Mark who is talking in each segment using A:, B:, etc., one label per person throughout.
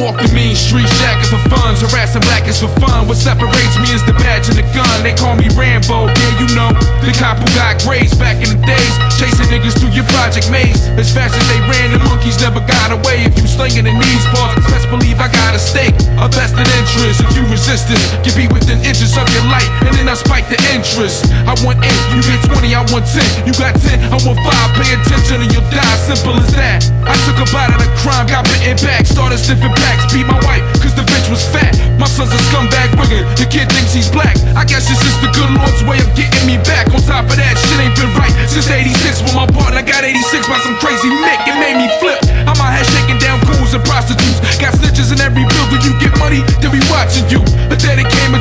A: walk the main street jacking for funds, harassing blackers for fun. What separates me is the badge and the gun. They call me Rambo, yeah, you know. The cop who got grades back in the days, chasing niggas through your project maze. As fast as they ran, the monkeys never got away. If you slinging in these bars, this, you be within inches of your life, and then I spike the interest. I want eight, you get 20, I want 10. You got 10, I want five. Pay attention or you'll die, simple as that. I took a bite of the crime, got bitten back, started sniffing packs, beat my wife, cause the bitch was fat. My son's a scumbag wiggin', the kid thinks he's black. I guess it's just the good Lord's way of getting me back. On top of that, shit ain't been right since 86 when my partner I got 86 by some crazy Mick. It made me flip. I'm out here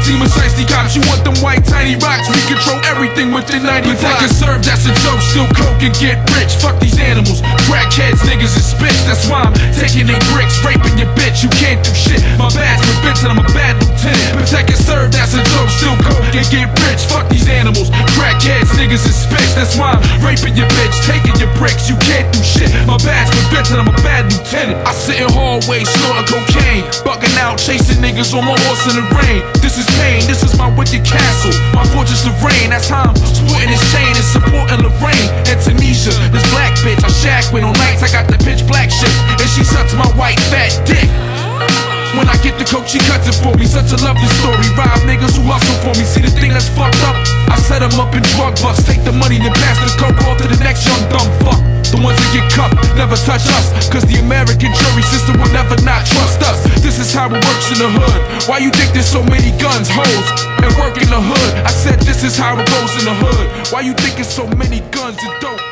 A: team of shiesty cops. You want them white tiny rocks? We control everything within 90 blocks. I can serve, that's a joke. Still coke and get rich. Fuck these animals. Crackheads, niggas, and spits. That's why I'm taking they bricks, raping your bitch. You can't do shit. My bad's been Vincent, I'm a bad lieutenant. Protect and serve, that's a joke. Still coke and get rich. Fuck these animals. Crackheads, niggas, and spits. That's why I'm raping your bitch, taking your bricks. You can't do shit. My bad's been Vincent, I'm a bad lieutenant. I sit in hallways, snorting cocaine. Out, chasing niggas on my horse in the rain. This is pain, this is my wicked castle. My fortress of rain, that's how I'm sporting this chain and supporting Lorraine and Tanisha. This black bitch I shack with on nights, I got the pitch black shit. And she sucks my white fat dick. When I get the coke, she cuts it for me. Such a lovely story. Rob niggas who hustle for me. See the thing that's fucked up? I set them up in drug busts. Take the money, then pass the coke off to the next young dumb fuck. The ones that get cuffed never touch us. Cause the American jury system will never not trust how it works in the hood. Why you think there's so many guns, hoes, and work in the hood? I said this is how it goes in the hood. Why you think there's so many guns and dope?